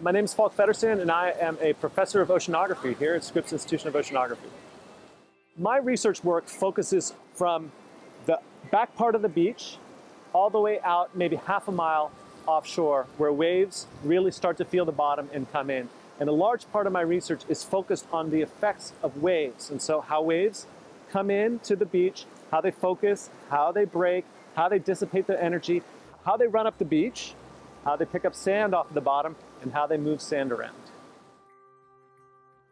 my name is Falk Feddersen, and I am a professor of oceanography here at Scripps Institution of Oceanography. My research work focuses from the back part of the beach all the way out maybe half a mile offshore where waves really start to feel the bottom and come in. And a large part of my research is focused on the effects of waves. And so how waves come in to the beach, how they focus, how they break, how they dissipate their energy, how they run up the beach, how they pick up sand off the bottom, and how they move sand around.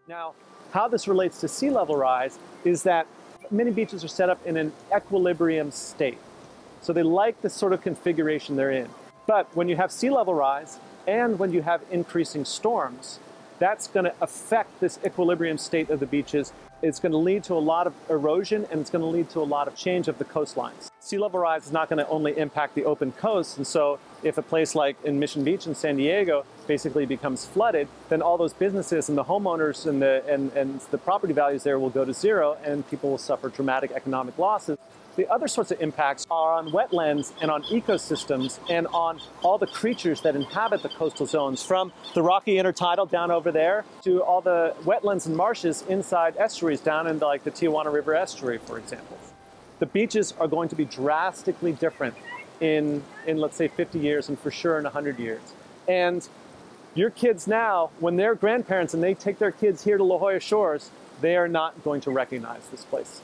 Now, how this relates to sea level rise is that many beaches are set up in an equilibrium state. So they like the sort of configuration they're in. But when you have sea level rise and when you have increasing storms, that's going to affect this equilibrium state of the beaches. It's going to lead to a lot of erosion and it's going to lead to a lot of change of the coastlines. Sea level rise is not going to only impact the open coast, and so if a place like in Mission Beach in San Diego basically becomes flooded, then all those businesses and the homeowners and the, and, and the property values there will go to zero and people will suffer dramatic economic losses. The other sorts of impacts are on wetlands and on ecosystems and on all the creatures that inhabit the coastal zones, from the rocky intertidal down over there to all the wetlands and marshes inside estuaries down in like the Tijuana River estuary, for example. The beaches are going to be drastically different in, in let's say 50 years and for sure in 100 years. And your kids now, when they're grandparents and they take their kids here to La Jolla Shores, they are not going to recognize this place.